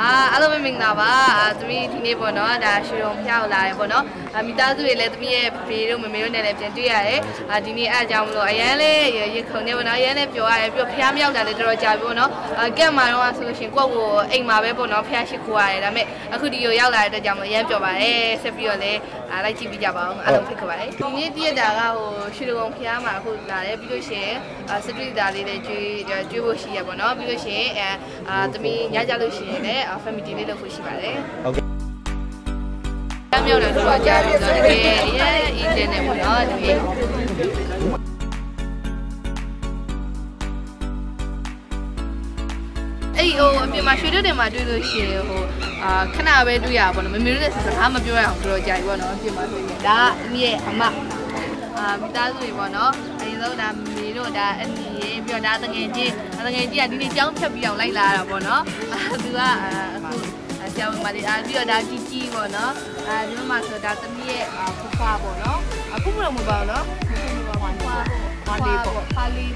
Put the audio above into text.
အာအား လုံးပဲမင်္ဂလာပါအာသမီးဒီနေ့ပေါ့နော်ဒါရွှေရုံဖျောက်လာတယ်ပေါ့နော်အာမိသားစုတွေလည်းသမီးရဲ့ဖေတို့မမေတို့နဲ့လည်းပြန်တွေ့ရတယ်အာဒီနေ့အားကြောင့်မလို့အရန်လေးရခုံနေပေါ့နော်အရန်လေးပျော်ရတယ်ပြီးတော့ဖျားမြောက်တာလည်းတော်တော်ကြာပြီပေါ့နော်အာကက်မှာတော့ဆိုလို့ရှိရင်ကိုယ့်ကိုအိမ်မှာပဲပေါ့နော်ဖျားရှိခိုးရတယ်ဒါပေမဲ့အခုဒီကိုရောက်လာတဲ့အတွက်ကြောင့်မလို့အရန်ပျော်ပါတယ်ဆက်ပြီးတော့လည်းအာလိုက်ကြည့်ပြကြပါအောင်အားလုံးဖိတ်ခေါ်ပါတယ်ဒီနေ့တည့်ရတာကဟိုရွှေရုံဖျားမှာအခုလာတယ်ပြီးလို့ရှိရင်အာစတရီတာလေးလည်းကျွေးကျွေးဖို့ရှိရပေါ့နော်ပြီးလို့ရှိရင်အဲအာသမီးညကြလို့ရှိရင်လည်း family လေးလုပ်ဖို့ရှိပါတယ်ဟုတ်ကဲ့။အမြောက်တယ်သူကကြားပြီးတော့တကယ်အရင်အင်းတင်နေပေါ့နော်တကယ်အဲ့ဟိုအပြင်မှာရွှေတွတ်တင်မှာတွေ့လို့ရှိရင်ဟိုအာခဏပဲတွေ့ရပါဘောနော်မမေတို့လည်းစကားမပြောရအောင်ပြောကြပြီပေါ့နော်အပြင်မှာဆိုရင်ဒါအမိရဲ့အမအာမိသားစုတွေပေါ့နော်အရင် ဆုံးဒါမေတို့ဒါအနီရေပြီးတော့ဒါတငယ်ချင်းတငယ်ချင်းကဒီနေ့ကြောင်းဖြတ်ပြီးအောင်လိုက်လာတာပေါ့နော်အာသူကအာအခုဆရာဝန်မလေးအာပြီးတော့ဒါကြီးကြီးပေါ့နော်အာဒီမှာဆိုဒါသမီးရဲ့ဖဖပေါ့နော်အခုမလို့မပေါ့နော်ဖဖပါပါပါလေးပေါ့ပါလေး